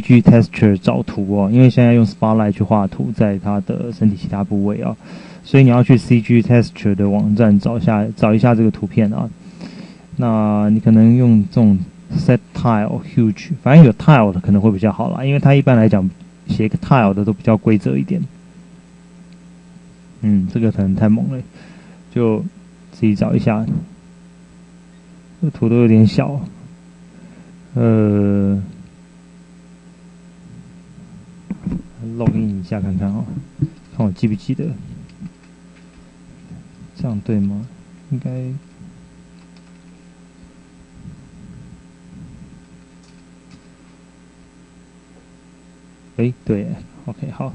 CG Texture 找图哦，因为现在用 Spotlight 去画图，在它的身体其他部位啊，所以你要去 CG Texture 的网站找一下找一下这个图片啊。那你可能用这种 Set Tile Huge，反正有 Tile 的可能会比较好啦，因为它一般来讲写个 Tile 的都比较规则一点。嗯，这个可能太猛了，就自己找一下。这图都有点小，呃，log in 一下看看啊，看我记不记得，这样对吗？应该，哎，对，OK，好，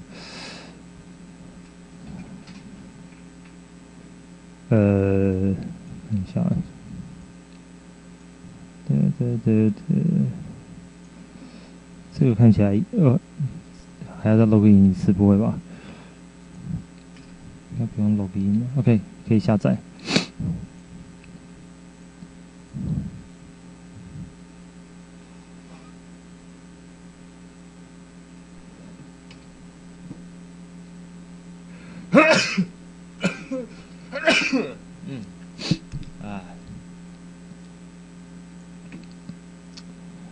呃，看一下。对对对对，这个看起来呃，还要再录个音一次，不会吧？应该不用 log in OK，可以下载。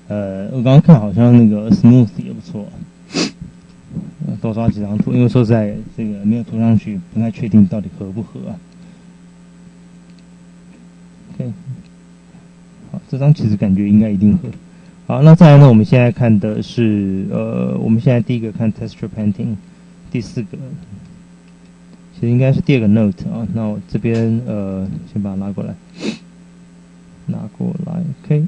呃我刚刚看好像那个 smooth 也不错，多刷几张图，因为说实在，这个没有涂上去，不太确定到底合不合。OK，好，这张其实感觉应该一定合。好，那再来呢？我们现在看的是，呃，我们现在第一个看 texture painting，第四个，其实应该是第二个 note 啊。那我这边呃，先把它拉过来，拿过来，OK。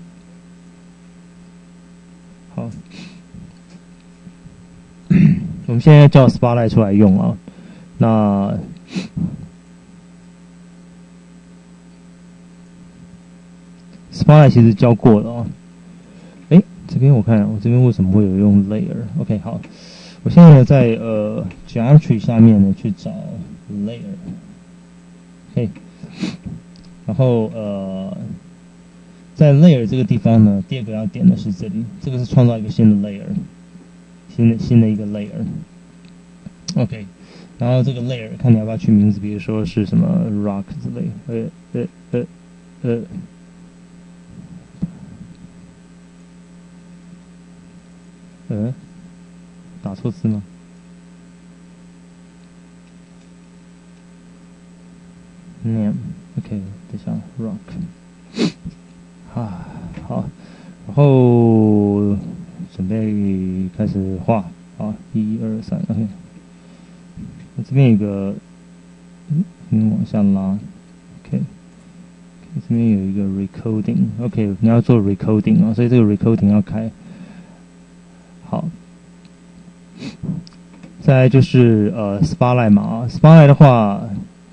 好，我们现在叫 Spotlight 出来用啊。那 Spotlight 其实教过了啊。哎，这边我看我这边为什么会有用 Layer？OK，好，我现在在呃 Geometry 下面呢去找 Layer，OK，然后呃。在 layer 这个地方呢，第二个要点的是这里，这个是创造一个新的 layer，新的新的一个 layer，OK，然后这个 layer 看你要不要取名字，比如说是什么 rock 之类，呃呃呃呃，呃，打错字吗？name，OK，等一下 rock。啊，好，然后准备开始画，好，一二三，OK。那这边有个，嗯，往下拉，OK。这边有一个 recording，OK，你要做 recording 啊，所以这个 recording 要开。好，再来就是呃，Spotlight 嘛，Spotlight 的话，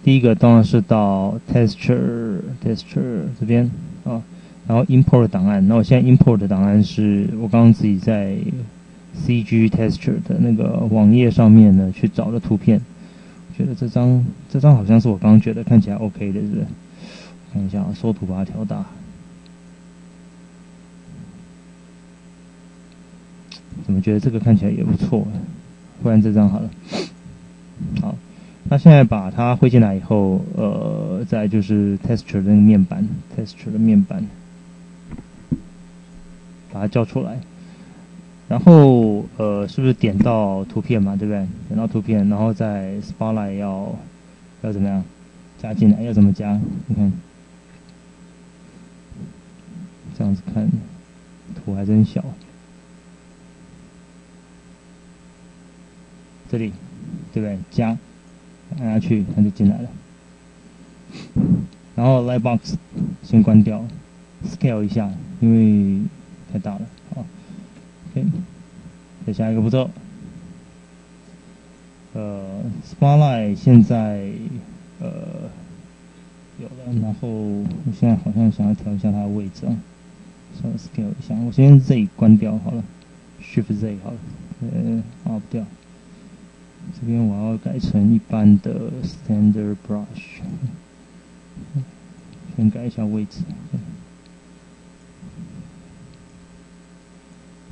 第一个当然是到 Texture，Texture 这边啊。然后 import 档案，那我现在 import 的档案是我刚刚自己在 CG Texture 的那个网页上面呢去找的图片。觉得这张这张好像是我刚刚觉得看起来 OK 的，是不是？看一下啊，缩图把它调大。怎么觉得这个看起来也不错？不然这张好了。好，那现在把它汇进来以后，呃，再就是 Texture 的面板，Texture 的面板。把它叫出来，然后呃，是不是点到图片嘛？对不对？点到图片，然后在 Spotlight 要要怎么样加进来？要怎么加？你看，这样子看，图还真小。这里，对不对？加按下去，它就进来了。然后 Lightbox 先关掉，Scale 一下，因为。太大了，好，OK，下一个步骤，呃，Spotlight 现在呃有了，然后我现在好像想要调一下它的位置啊，稍微 scale 一下，我先 Z 关掉好了，Shift Z 好了，呃，off 掉，这边我要改成一般的 Standard Brush，先改一下位置。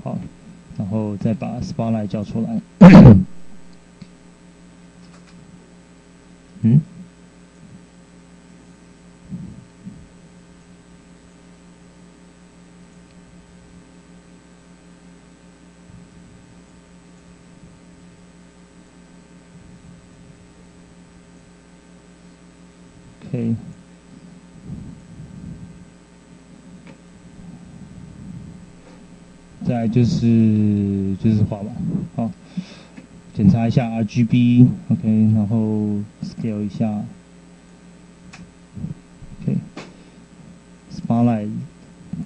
好，然后再把 Spotlight 叫出来。嗯？OK，再就是就是画板，好，检查一下 RGB，OK，然后 scale 一下，OK，Spotlight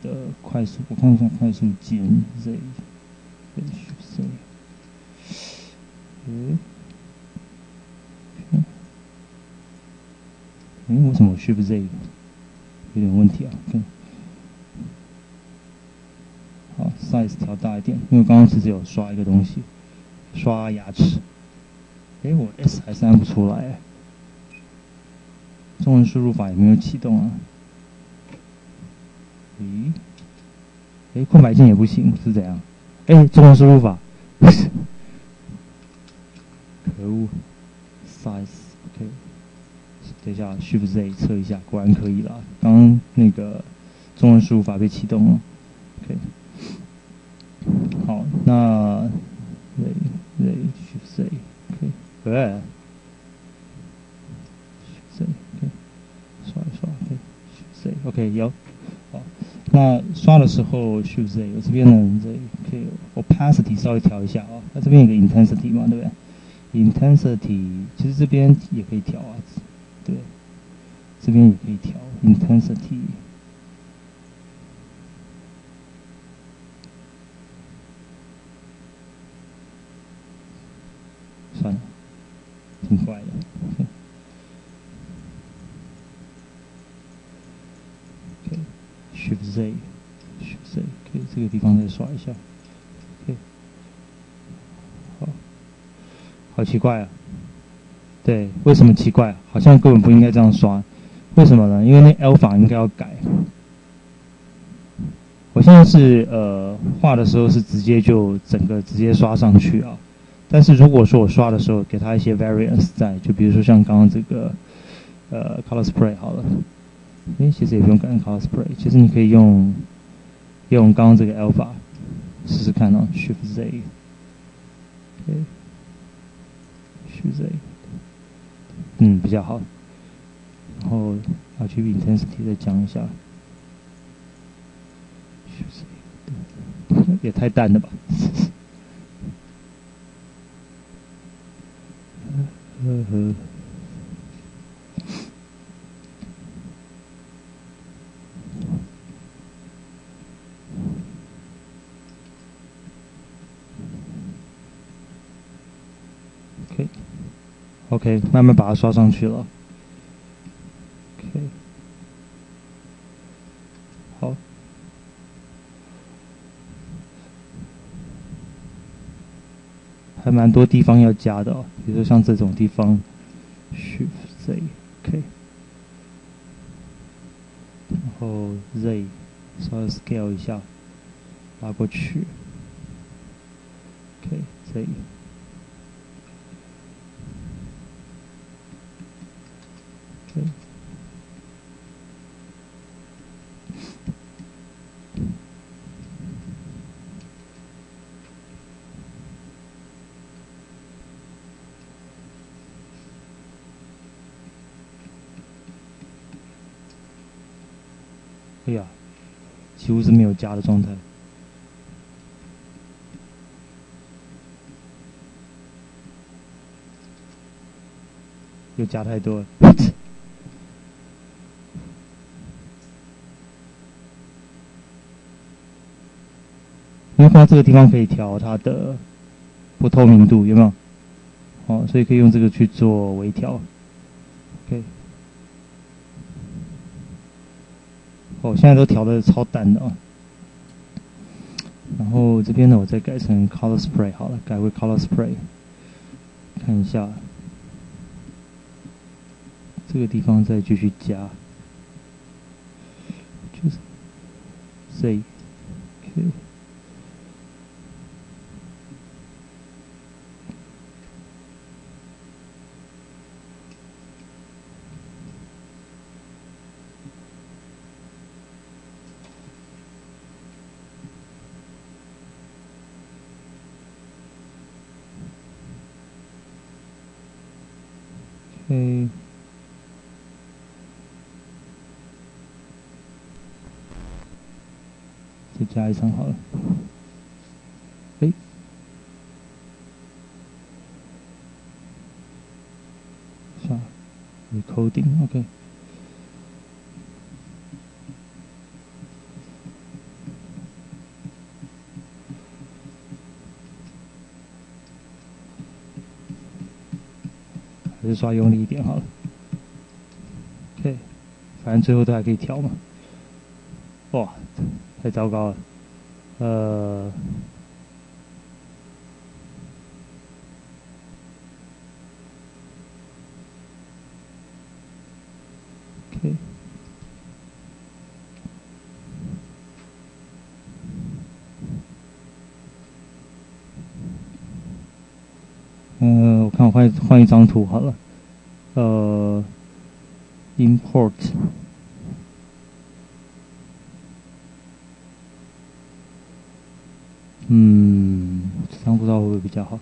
的快速，我看一下快速键，Z，Z，Z，嗯。哎，为什么 Shift Z 有点问题啊？好，Size 调大一点，因为刚刚其实有刷一个东西，刷牙齿。哎，我 S 还是按不出来。中文输入法有没有启动啊？咦？哎，空白键也不行，是怎样？哎，中文输入法，可恶，Size，OK。等一下，Shift Z 测一下，果然可以了。刚刚那个中文输入法被启动了。OK，好，那 Z Z Shift Z，OK，对，Shift Z，OK，刷一刷，OK，Shift Z，OK，有。好，那刷的时候 Shift Z，我这边呢，Z，OK，Opacity 稍微调一下啊。那这边有个 Intensity 嘛，对不对？Intensity 其实这边也可以调啊。对，这边也可以调 intensity。算了，挺怪的。OK，Shift Z，Shift Z，可以这个地方再刷一下。OK，好，好奇怪啊。对，为什么奇怪？好像根本不应该这样刷，为什么呢？因为那 alpha 应该要改。我现在是呃画的时候是直接就整个直接刷上去啊，但是如果说我刷的时候给它一些 variance 在，就比如说像刚刚这个呃 color spray 好了，哎，其实也不用改 color spray，其实你可以用用刚刚这个 alpha 试试看啊，shift Z，OK，shift Z。嗯，比较好。然后，RGB intensity 再讲一下，也太淡了吧。呵呵。OK，慢慢把它刷上去了。OK，好，还蛮多地方要加的哦，比如说像这种地方，shift z k，然后 Z，稍微 scale 一下，拉过去，OK，Z。哎呀，几乎是没有加的状态，又加太多了。因为它这个地方可以调它的不透明度，有没有？哦，所以可以用这个去做微调。OK。哦，现在都调的超淡的啊。然后这边呢，我再改成 Color Spray 好了，改为 Color Spray。看一下，这个地方再继续加，就是 Z，OK。OK，再加一张好了。哎，算了，recording，OK。还是刷用力一点好了。OK，反正最后都还可以调嘛。哇，太糟糕了。呃嗯，换换一张图好了。呃，import，嗯，这张不知道会不会比较好。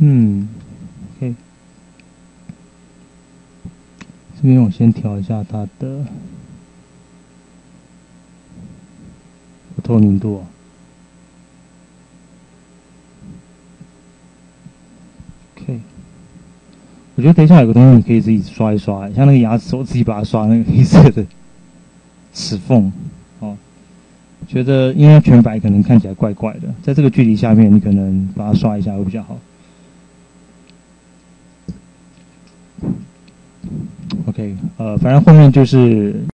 嗯，OK，这边我先调一下它的透明度。OK，我觉得等一下有个东西你可以自己刷一刷，像那个牙齿，我自己把它刷那个黑色的齿缝。哦，觉得因为全白可能看起来怪怪的，在这个距离下面，你可能把它刷一下会比较好。OK，呃，反正后面就是。